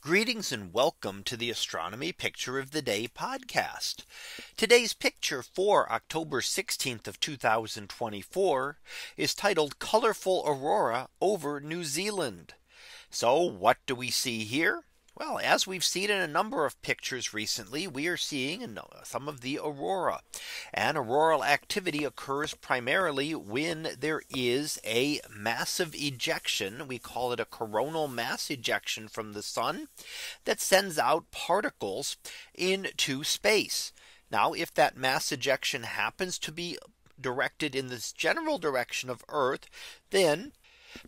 Greetings and welcome to the astronomy picture of the day podcast. Today's picture for October 16th of 2024 is titled colorful aurora over New Zealand. So what do we see here? Well, as we've seen in a number of pictures recently, we are seeing uh, some of the aurora and auroral activity occurs primarily when there is a massive ejection. We call it a coronal mass ejection from the sun that sends out particles into space. Now, if that mass ejection happens to be directed in this general direction of Earth, then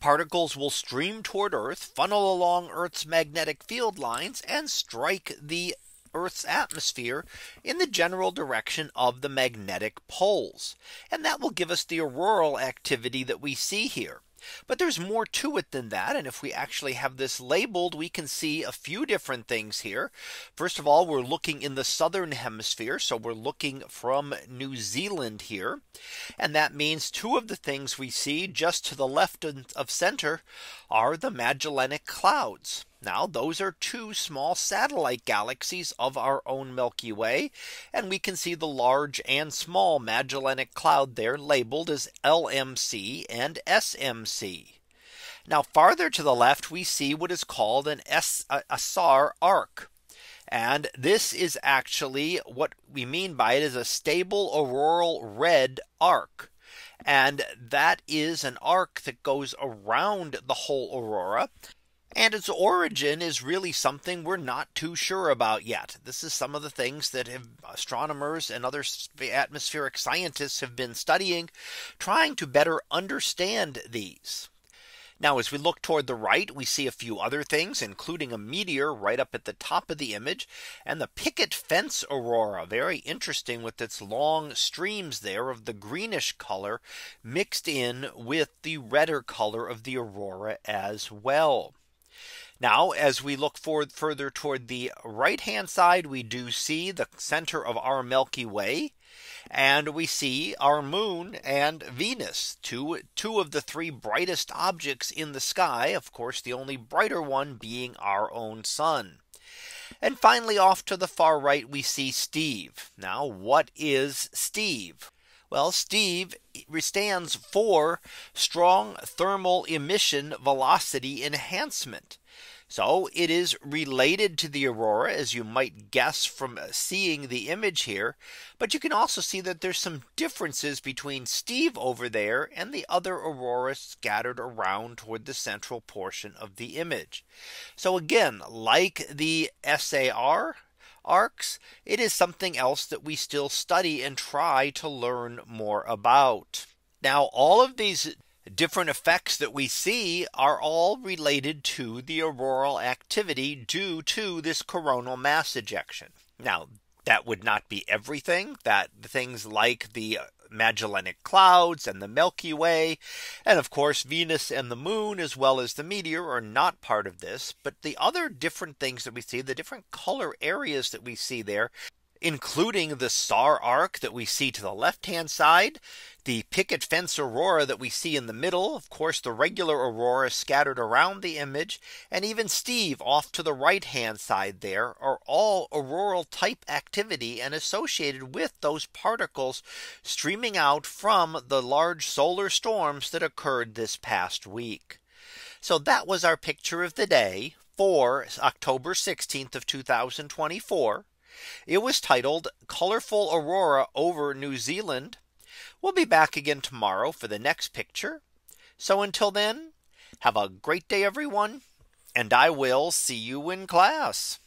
Particles will stream toward Earth, funnel along Earth's magnetic field lines and strike the Earth's atmosphere in the general direction of the magnetic poles. And that will give us the auroral activity that we see here. But there's more to it than that. And if we actually have this labeled, we can see a few different things here. First of all, we're looking in the southern hemisphere. So we're looking from New Zealand here. And that means two of the things we see just to the left of center are the Magellanic clouds. Now those are two small satellite galaxies of our own Milky Way. And we can see the large and small Magellanic Cloud there labeled as LMC and SMC. Now farther to the left, we see what is called an S SAR arc. And this is actually what we mean by it is a stable auroral red arc. And that is an arc that goes around the whole aurora. And its origin is really something we're not too sure about yet. This is some of the things that astronomers and other atmospheric scientists have been studying, trying to better understand these. Now as we look toward the right, we see a few other things, including a meteor right up at the top of the image and the picket fence aurora. Very interesting with its long streams there of the greenish color mixed in with the redder color of the aurora as well. Now as we look forward further toward the right hand side, we do see the center of our Milky Way. And we see our moon and Venus two, two of the three brightest objects in the sky. Of course, the only brighter one being our own sun. And finally, off to the far right, we see Steve. Now, what is Steve? Well, Steve stands for strong thermal emission velocity enhancement. So it is related to the aurora as you might guess from seeing the image here. But you can also see that there's some differences between Steve over there and the other aurora scattered around toward the central portion of the image. So again, like the SAR arcs, it is something else that we still study and try to learn more about. Now all of these different effects that we see are all related to the auroral activity due to this coronal mass ejection. Now that would not be everything that the things like the Magellanic clouds and the Milky Way. And of course, Venus and the moon, as well as the meteor are not part of this. But the other different things that we see, the different color areas that we see there, including the SAR arc that we see to the left hand side, the picket fence aurora that we see in the middle, of course, the regular aurora scattered around the image, and even Steve off to the right hand side there are all auroral type activity and associated with those particles streaming out from the large solar storms that occurred this past week. So that was our picture of the day for October 16th of 2024. It was titled colorful aurora over New Zealand. We'll be back again tomorrow for the next picture. So until then, have a great day, everyone. And I will see you in class.